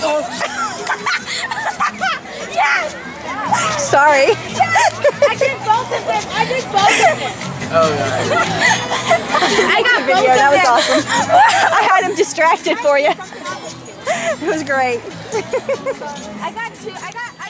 Oh. yes! Sorry. Yes! I did both of them. I did both of them. Oh, yeah. I got video. That was awesome. I had him distracted for you. It was great. I got two. I got. I